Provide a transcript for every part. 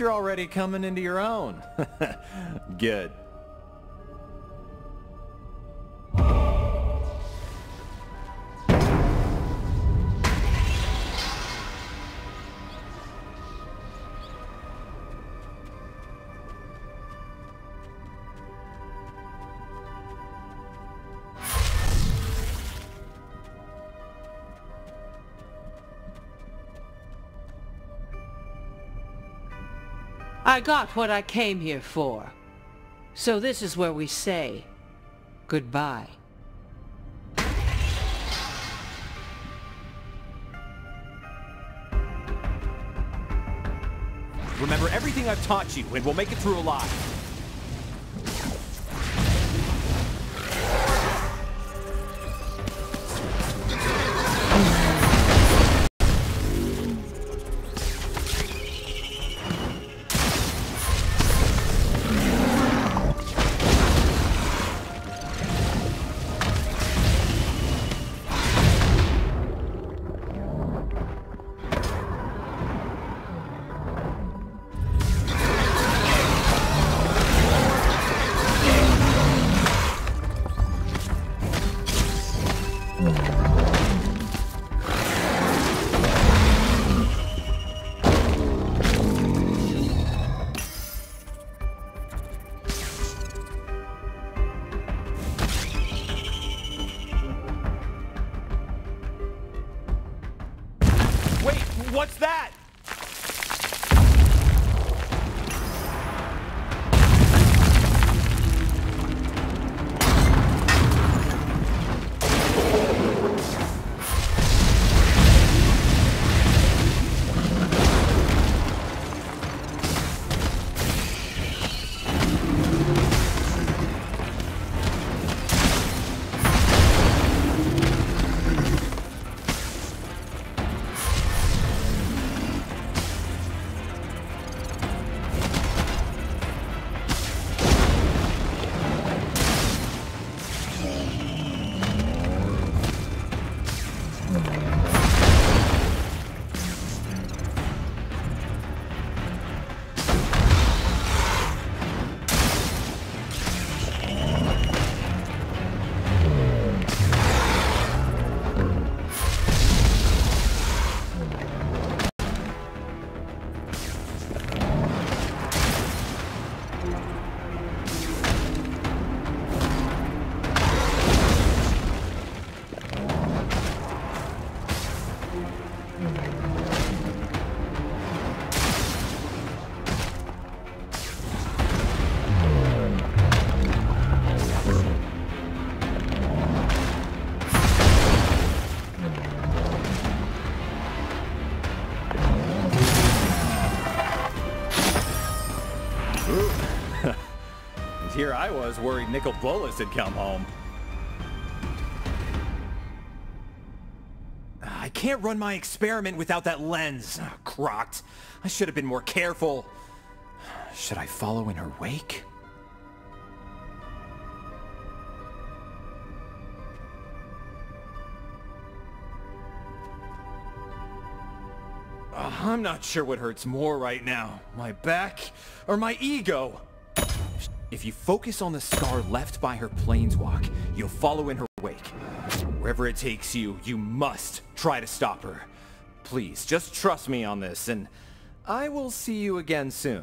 You're already coming into your own. Good. I got what I came here for. So this is where we say goodbye. Remember everything I've taught you, and we'll make it through alive. Here I was worried Nicol Bolas had come home. I can't run my experiment without that lens. Oh, crocked. I should have been more careful. Should I follow in her wake? Uh, I'm not sure what hurts more right now. My back or my ego? If you focus on the scar left by her planeswalk, you'll follow in her wake. Wherever it takes you, you must try to stop her. Please, just trust me on this, and I will see you again soon.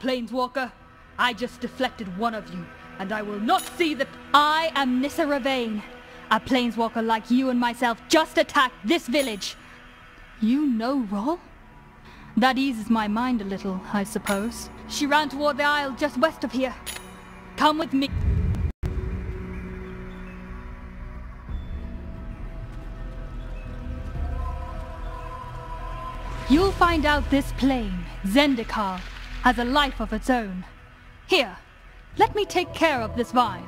Planeswalker. I just deflected one of you, and I will not see the... I am Nissa Revane. A Planeswalker like you and myself just attacked this village. You know Roll? That eases my mind a little, I suppose. She ran toward the isle just west of here. Come with me. You'll find out this plane, Zendikar, has a life of its own. Here, let me take care of this vine.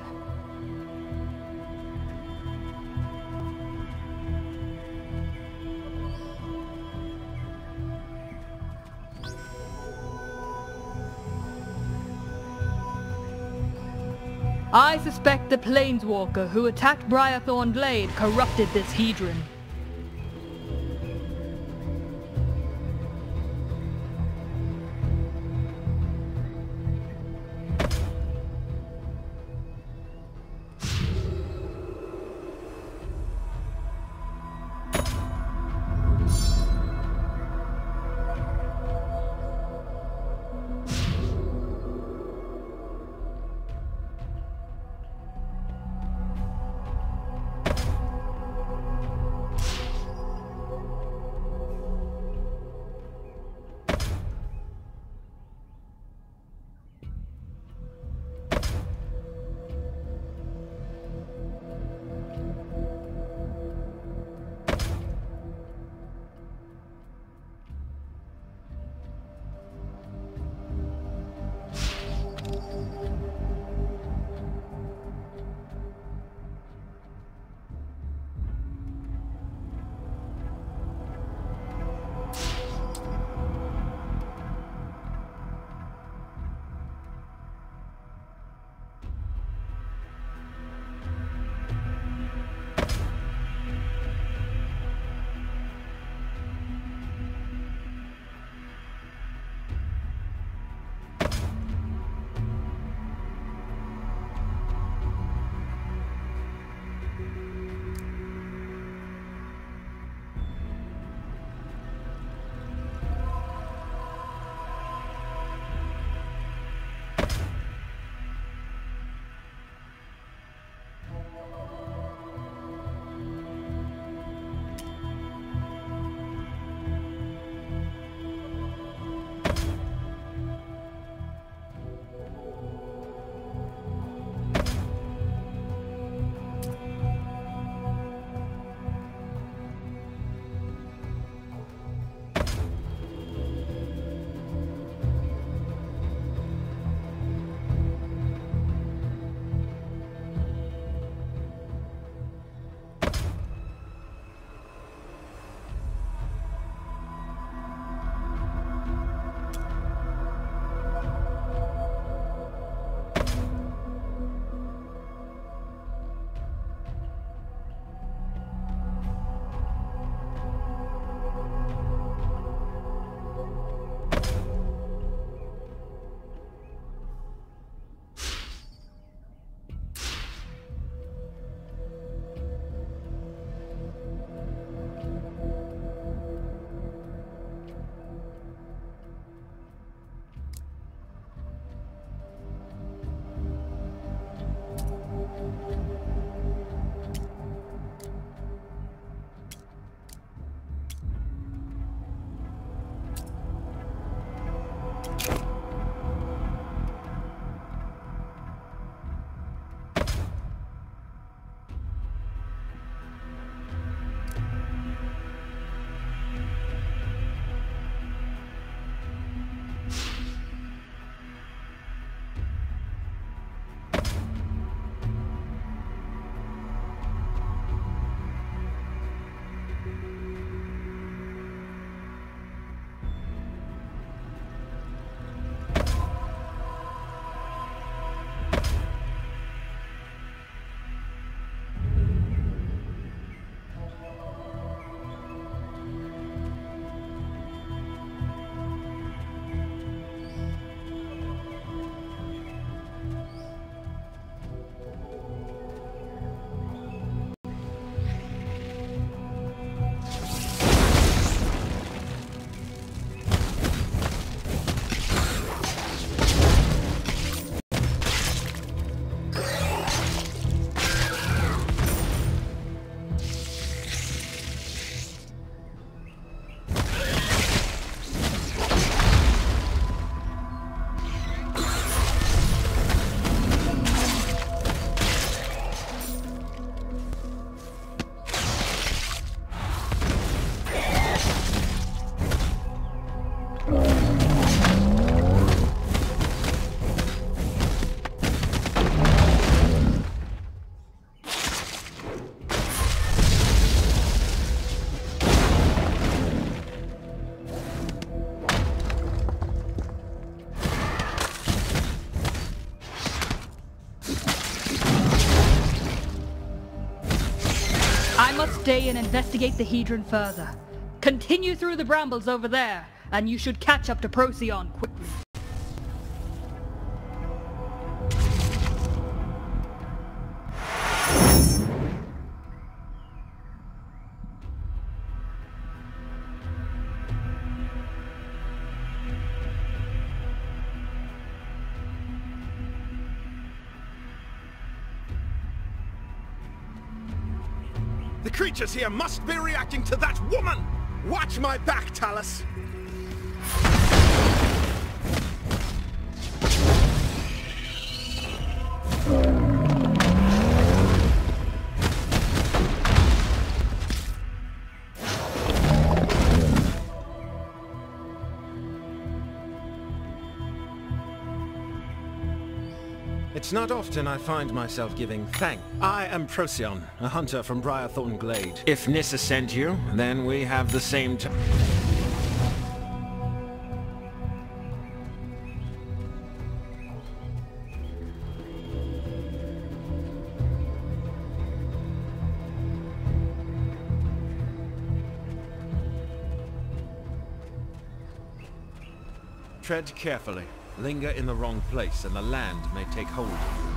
I suspect the Planeswalker who attacked Briarthorn Glade corrupted this Hedron. Stay and investigate the Hedron further. Continue through the brambles over there, and you should catch up to Procyon quickly. Creatures here must be reacting to that woman! Watch my back, Talus! Not often I find myself giving thank. I am Procyon, a hunter from Briarthorn Glade. If Nissa sent you, then we have the same Tread carefully. Linger in the wrong place and the land may take hold of you.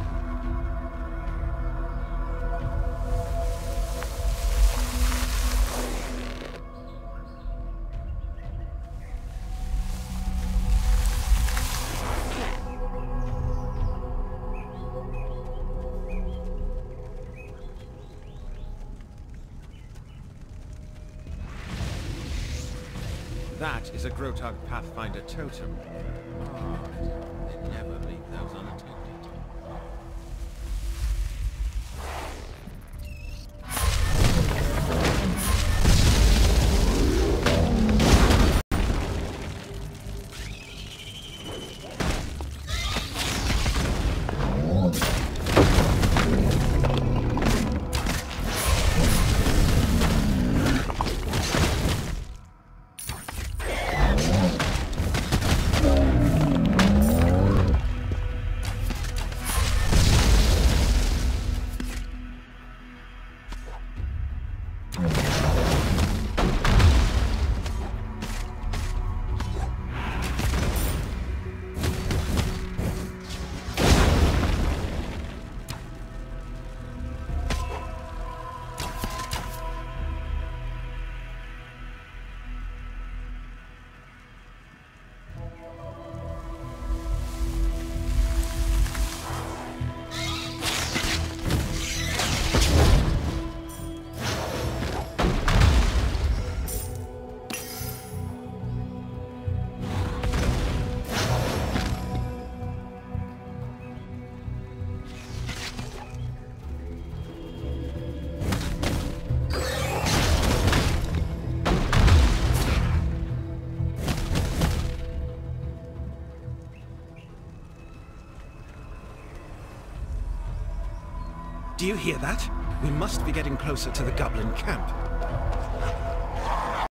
That is a Grotag Pathfinder totem. They never leave those unattended. Do you hear that? We must be getting closer to the Goblin camp.